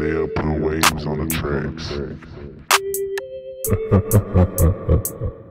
Isaiah put waves on the tracks.